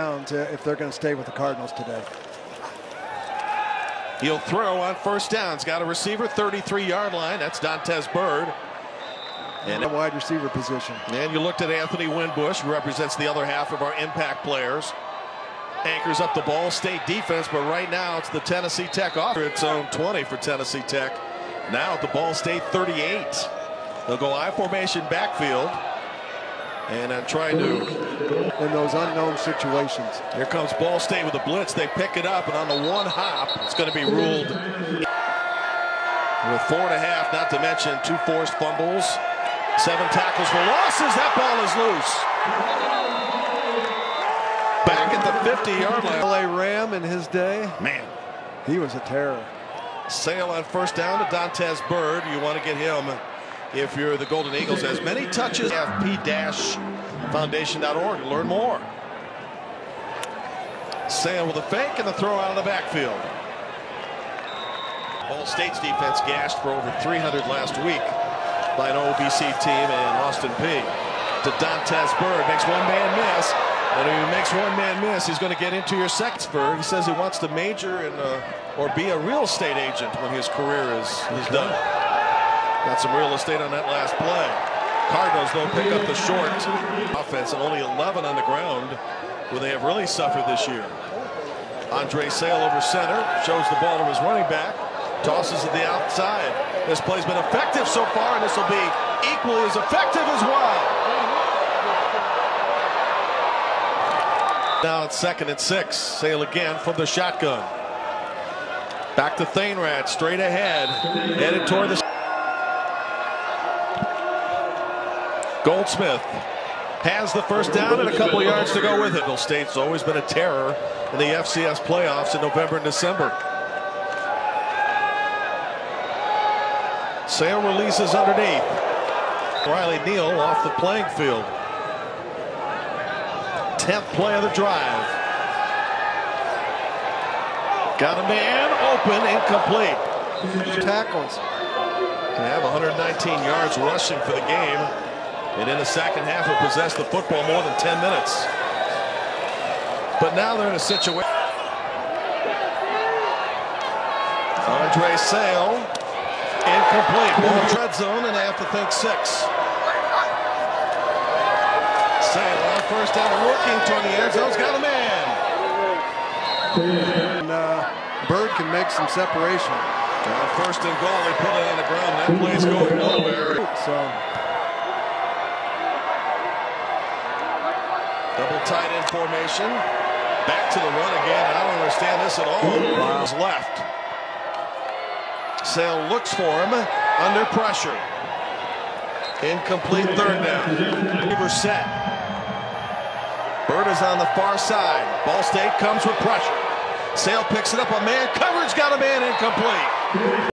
if they're going to stay with the Cardinals today. He'll throw on first down. He's got a receiver, 33-yard line. That's Dontez Byrd. And a wide receiver position. And you looked at Anthony Winbush, who represents the other half of our impact players. Anchors up the Ball State defense, but right now it's the Tennessee Tech off its own 20 for Tennessee Tech. Now at the Ball State 38. They'll go I formation backfield. And I'm trying to. In those unknown situations. Here comes Ball State with a blitz. They pick it up, and on the one hop, it's going to be ruled with four and a half, not to mention two forced fumbles, seven tackles for losses. That ball is loose. Back at the 50-yard line. LA Ram in his day. Man. He was a terror. Sale on first down to Dontez Byrd. You want to get him if you're the Golden Eagles. As many touches, fp-foundation.org to learn more. Sale with a fake and the throw out of the backfield. Ball State's defense gashed for over 300 last week by an OVC team and Austin Peay To Dontez Byrd, makes one man miss. And if he makes one man miss, he's going to get into your sector. He says he wants to major in, uh, or be a real estate agent when his career is, is done. Got some real estate on that last play. Cardinals don't pick up the short offense and only 11 on the ground where they have really suffered this year. Andre Sale over center, shows the ball to his running back, tosses it the outside. This play's been effective so far, and this will be equally as effective as well. Now it's second and six. Sale again from the shotgun. Back to Thainrad, straight ahead, headed toward the Goldsmith has the first down and a couple yards to go with it. Middle State's always been a terror in the FCS playoffs in November and December. Sale releases underneath. Riley Neal off the playing field. 10th play of the drive. Got a man open, incomplete. Tackles. They have 119 yards rushing for the game. And in the second half, have possessed the football more than 10 minutes. But now they're in a situation. Andre Sale, incomplete. Ball red zone, and they have to think six. Sale on first down, looking toward the end zone's got a man. And uh, Byrd can make some separation. On first and goal, they put it on the ground. That play's going nowhere. So. Double tight end formation. Back to the run again. I don't understand this at all. Miles left. Sale looks for him under pressure. Incomplete third down. Weaver set. Byrd is on the far side. Ball State comes with pressure. Sale picks it up. A man coverage got a man incomplete.